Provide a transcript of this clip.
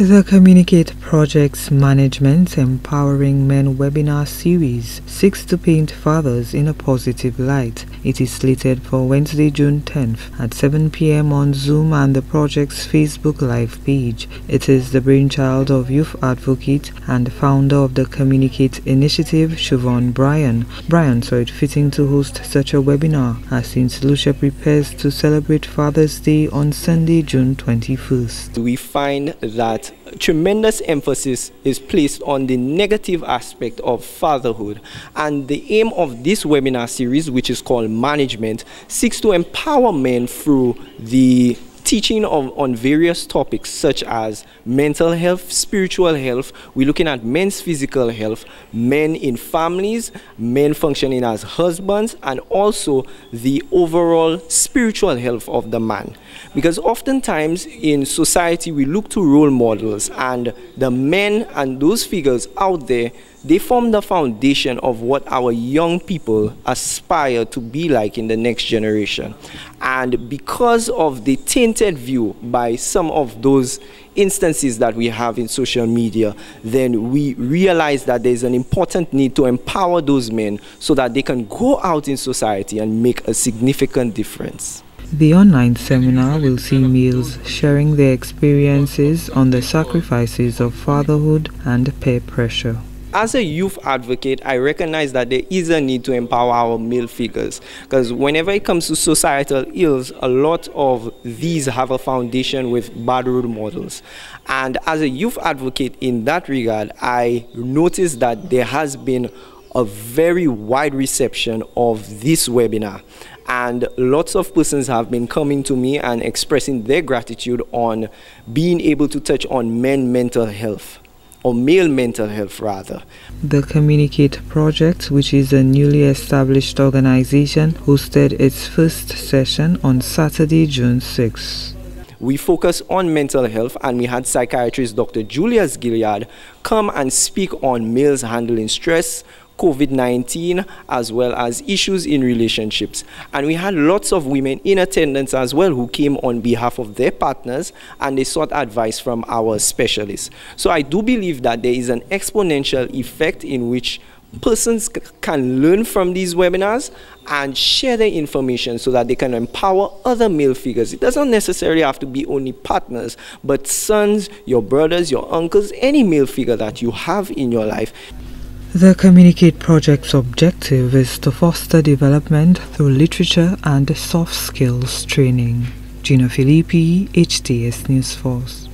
The Communicate Project's Management Empowering Men webinar series seeks to paint fathers in a positive light. It is slated for Wednesday, June 10th at 7 p.m. on Zoom and the project's Facebook Live page. It is the brainchild of youth advocate and founder of the Communicate Initiative, Siobhan Bryan. Bryan saw it fitting to host such a webinar as St. Lucia prepares to celebrate Father's Day on Sunday, June 21st. We find that tremendous emphasis is placed on the negative aspect of fatherhood. And the aim of this webinar series, which is called Management, seeks to empower men through the teaching of, on various topics such as mental health, spiritual health. We're looking at men's physical health, men in families, men functioning as husbands, and also the overall spiritual health of the man. Because oftentimes in society we look to role models and the men and those figures out there they form the foundation of what our young people aspire to be like in the next generation. And because of the tainted view by some of those instances that we have in social media, then we realize that there's an important need to empower those men so that they can go out in society and make a significant difference. The online seminar will see males sharing their experiences on the sacrifices of fatherhood and peer pressure as a youth advocate, I recognize that there is a need to empower our male figures because whenever it comes to societal ills, a lot of these have a foundation with bad role models. And as a youth advocate in that regard, I noticed that there has been a very wide reception of this webinar and lots of persons have been coming to me and expressing their gratitude on being able to touch on men mental health or male mental health rather. The Communicate Project, which is a newly established organization, hosted its first session on Saturday, June 6. We focus on mental health and we had psychiatrist Dr. Julius Gilliard come and speak on males handling stress, COVID 19 as well as issues in relationships. And we had lots of women in attendance as well who came on behalf of their partners and they sought advice from our specialists. So I do believe that there is an exponential effect in which persons can learn from these webinars and share their information so that they can empower other male figures. It doesn't necessarily have to be only partners, but sons, your brothers, your uncles, any male figure that you have in your life. The Communicate Project's objective is to foster development through literature and soft skills training. Gina Filippi, HTS News Force.